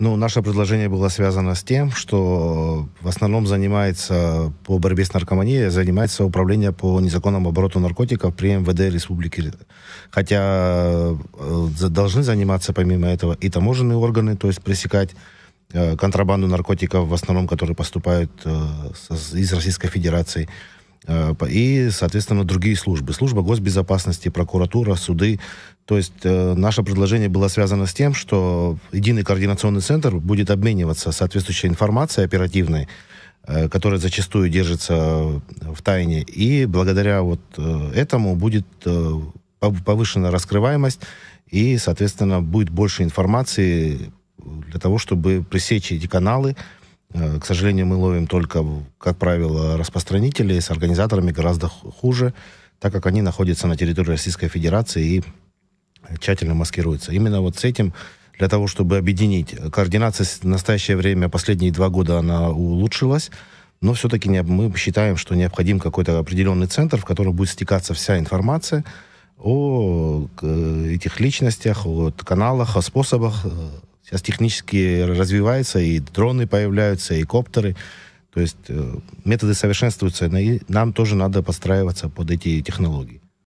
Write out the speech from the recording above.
Ну, наше предложение было связано с тем, что в основном занимается по борьбе с наркоманией, занимается управление по незаконному обороту наркотиков при МВД Республики. Хотя э, должны заниматься помимо этого и таможенные органы, то есть пресекать э, контрабанду наркотиков, в основном, которые поступают э, из Российской Федерации. Э, и, соответственно, другие службы. Служба госбезопасности, прокуратура, суды. То есть э, наше предложение было связано с тем, что единый координационный центр будет обмениваться соответствующей информацией оперативной, э, которая зачастую держится в тайне. И благодаря вот этому будет повышена раскрываемость и, соответственно, будет больше информации для того, чтобы пресечь эти каналы, Э, к сожалению, мы ловим только, как правило, распространителей, с организаторами гораздо хуже, так как они находятся на территории Российской Федерации и тщательно маскируются. Именно вот с этим, для того, чтобы объединить, координация в настоящее время, последние два года она улучшилась, но все-таки мы считаем, что необходим какой-то определенный центр, в котором будет стекаться вся информация о этих личностях, о каналах, о способах э, Сейчас технически развивается, и дроны появляются, и коптеры. То есть э, методы совершенствуются, и нам тоже надо подстраиваться под эти технологии.